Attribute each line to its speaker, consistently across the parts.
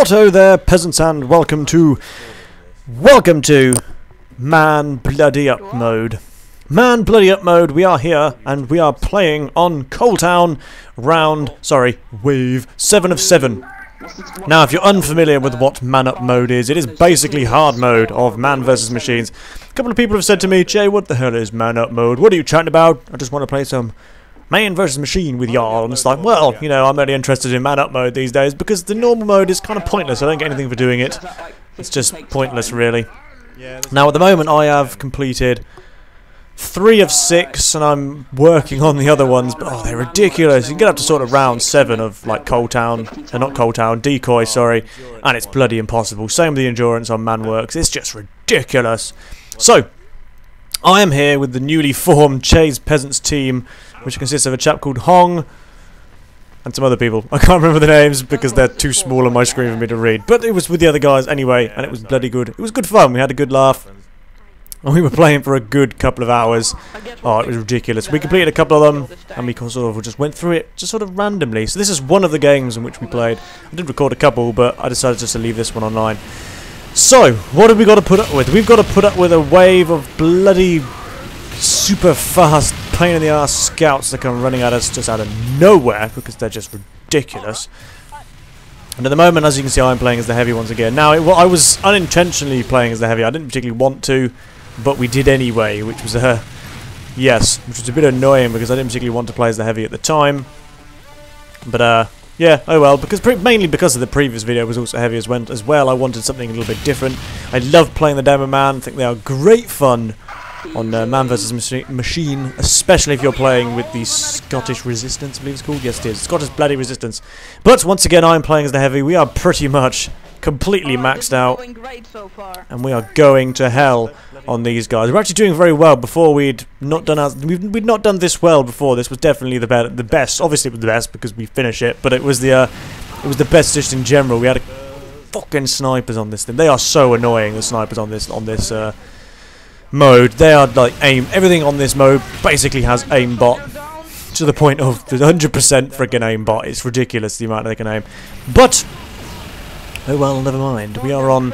Speaker 1: Righto there, peasants, and welcome to welcome to Mann Bloody Up mode. Mann Bloody Up mode. We are here and we are playing on Coaltown round. Sorry, wave seven of seven. Now, if you're unfamiliar with what Mann Up mode is, it is basically hard mode of Mann versus Machines. A couple of people have said to me, Chay, what the hell is Mann Up mode? What are you chatting about? I just want to play some Mann versus Machine with y'all. And it's like, well, you know, I'm only interested in Mann Up mode these days because the normal mode is kind of pointless. I don't get anything for doing it. It's just pointless, really. Now, at the moment, I have completed three of six, and I'm working on the other ones, but oh, they're ridiculous. You get up to sort of round seven of like Coal Town, uh, not Coal Town, Decoy, sorry, and it's bloody impossible. Same with the endurance on Mannworks. It's just ridiculous. So, I am here with the newly formed Chay's Peasants team, which consists of a chap called Hong and some other people. I can't remember the names because they're too small on my screen for me to read. But it was with the other guys anyway, and it was bloody good. It was good fun. We had a good laugh. And we were playing for a good couple of hours. Oh, it was ridiculous. We completed a couple of them, and we sort of just went through it just sort of randomly. So this is one of the games in which we played. I did record a couple, but I decided just to leave this one online. So, what have we got to put up with? We've got to put up with a wave of bloody super fast pain in the ass scouts that come running at us just out of nowhere because they're just ridiculous. And at the moment, as you can see, I'm playing as the heavy ones again. Now, it, well, I was unintentionally playing as the heavy. I didn't particularly want to, but we did anyway, which was a... yes, which was a bit annoying because I didn't particularly want to play as the heavy at the time. But, uh, yeah, oh well, because mainly because of the previous video was also heavy as, went, as well, I wanted something a little bit different. I love playing the Demo Man, I think they are great fun on uh, Mann vs Machi Machine, especially if you're playing with the Scottish Resistance, I believe it's called. Yes, it is. Scottish Bloody Resistance. But once again, I'm playing as the Heavy. We are pretty much completely maxed out, and we are going to hell on these guys. We're actually doing very well. Before we'd not done as we'd, we'd not done this well before. This was definitely the be the best. Obviously, it was the best because we finish it, but it was the uh, it was the best just in general. We had a fucking snipers on this thing. They are so annoying. The snipers on this on this. Uh, mode, they are like aim. Everything on this mode basically has aimbot to the point of 100% freaking aimbot. It's ridiculous the amount they can aim. But oh well, never mind. We are on.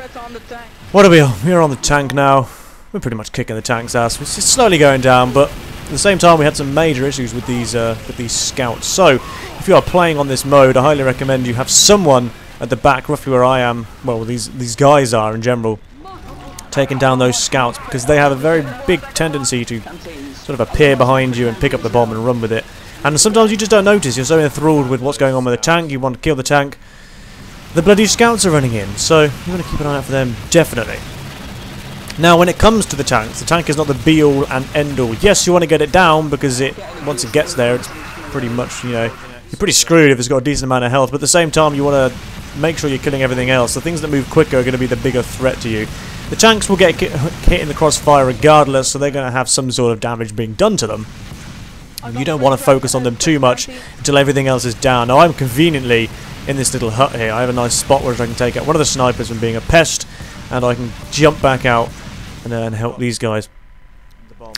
Speaker 1: What are we on? We are on the tank now. We're pretty much kicking the tank's ass. It's slowly going down, but at the same time we had some major issues with these uh, with these scouts. So if you are playing on this mode, I highly recommend you have someone at the back, roughly where I am. Well, these these guys are in general taking down those scouts because they have a very big tendency to sort of appear behind you and pick up the bomb and run with it. And sometimes you just don't notice. You're so enthralled with what's going on with the tank, you want to kill the tank. The bloody scouts are running in, so you want to keep an eye out for them, definitely. Now, when it comes to the tanks, the tank is not the be-all and end-all. Yes, you want to get it down because it once it gets there, it's pretty much, you know, you're pretty screwed if it's got a decent amount of health. But at the same time, you want to make sure you're killing everything else. The things that move quicker are going to be the bigger threat to you. The tanks will get hit in the crossfire regardless, so they're going to have some sort of damage being done to them. And you don't want to focus on them too much until everything else is down. Now I'm conveniently in this little hut here. I have a nice spot where I can take out one of the snipers from being a pest, and I can jump back out and, uh, and help these guys.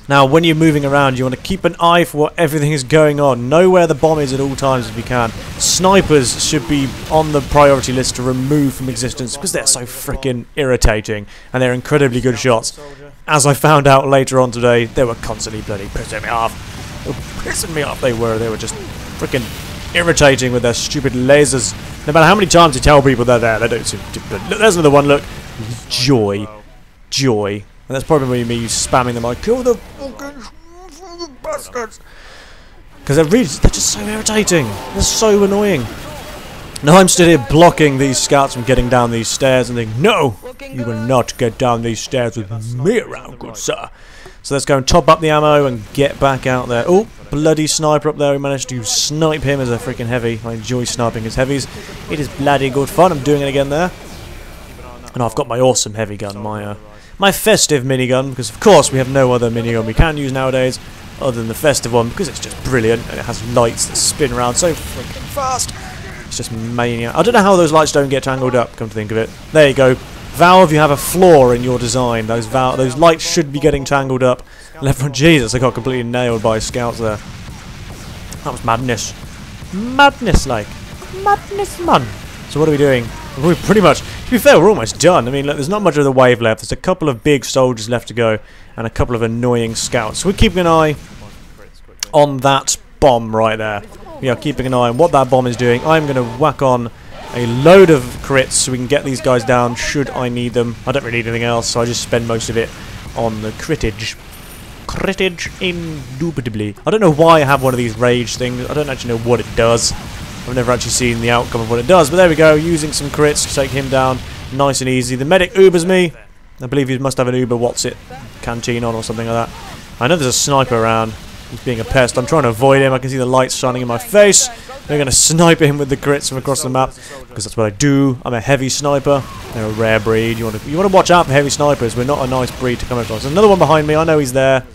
Speaker 1: Now, when you're moving around, you want to keep an eye for what everything is going on. Know where the bomb is at all times if you can. Snipers should be on the priority list to remove from existence because they're so freaking irritating and they're incredibly good shots. As I found out later on today, they were constantly bloody pissing me off. pissing me off, they were. They were just freaking irritating with their stupid lasers. No matter how many times you tell people they're there, they don't seem to. look. There's another one, look. Joy. Joy. And that's probably me spamming them like, kill the fucking bastards. Because they're really, they're just so irritating. They're so annoying. Now I'm stood here blocking these scouts from getting down these stairs and think, no, you will not get down these stairs with me around, good sir. So let's go and top up the ammo and get back out there. Oh, bloody sniper up there. We managed to snipe him as a freaking heavy. I enjoy sniping his heavies. It is bloody good fun. I'm doing it again there. And I've got my awesome heavy gun, my uh, my festive minigun, because of course we have no other minigun we can use nowadays other than the festive one, because it's just brilliant, and it has lights that spin around so freaking fast. It's just mania. I don't know how those lights don't get tangled up, come to think of it. There you go. Valve, you have a flaw in your design. Those val those lights should be getting tangled up. Left front, Jesus, I got completely nailed by scouts there. That was madness. Madness, like. Madness, man. So what are we doing? We're pretty much, to be fair, we're almost done. I mean, look, there's not much of the wave left. There's a couple of big soldiers left to go, and a couple of annoying scouts. So we're keeping an eye on that bomb right there. We are keeping an eye on what that bomb is doing. I'm going to whack on a load of crits so we can get these guys down should I need them. I don't really need anything else, so I just spend most of it on the critage. Critage, indubitably. I don't know why I have one of these rage things. I don't actually know what it does. I've never actually seen the outcome of what it does, but there we go. Using some crits to take him down nice and easy. The medic Ubers me. I believe he must have an Uber What's it canteen on or something like that. I know there's a sniper around. He's being a pest. I'm trying to avoid him. I can see the lights shining in my face. They're going to snipe him with the crits from across the map because that's what I do. I'm a heavy sniper. They're a rare breed. You want to you want to watch out for heavy snipers. We're not a nice breed to come across. There's another one behind me. I know he's there.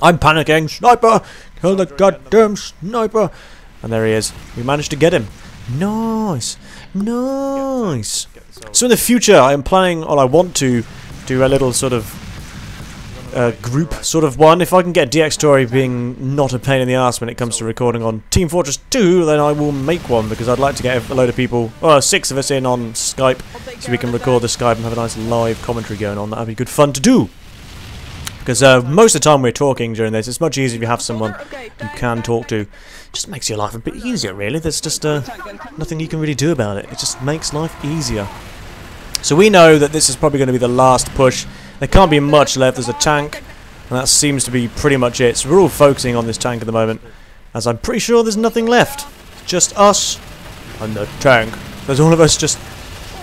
Speaker 1: I'm panicking. Sniper! Kill the goddamn sniper! And there he is. We managed to get him. Nice. Nice. So in the future, I am planning, or I want to, do a little sort of uh, group sort of one. If I can get Dxtory being not a pain in the ass when it comes to recording on Team Fortress 2, then I will make one because I'd like to get a load of people, well, six of us in on Skype so we can record the Skype and have a nice live commentary going on. That would be good fun to do. Because uh, most of the time we're talking during this, it's much easier if you have someone you can talk to. It just makes your life a bit easier, really. There's just uh, nothing you can really do about it. It just makes life easier. So we know that this is probably going to be the last push. There can't be much left. There's a tank, and that seems to be pretty much it. So we're all focusing on this tank at the moment, as I'm pretty sure there's nothing left. It's just us and the tank. There's all of us just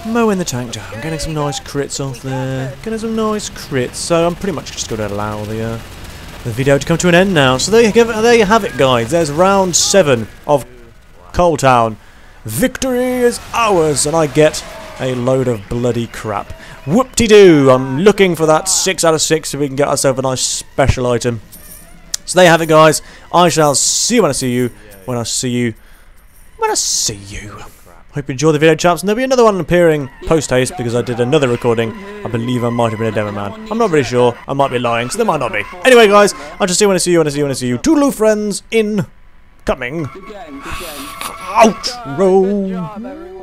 Speaker 1: mowing the tank down, getting some nice crits off there, getting some nice crits. So I'm pretty much just going to allow the uh, the video to come to an end now. So there you, have, there you have it, guys. There's round seven of Coal Town. Victory is ours, and I get a load of bloody crap. Whoop-de-doo! I'm looking for that 6 out of 6 so we can get ourselves a nice special item. So there you have it, guys. I shall see you when I see you. When I see you. When I see you. Hope you enjoyed the video, chaps. And there'll be another one appearing post-haste because I did another recording. I believe I might have been a demo man. I'm not really sure. I might be lying, so there might not be. Anyway, guys, I'll just see you when I see you when I see you when I see you. Toodaloo, friends, in coming. Outro.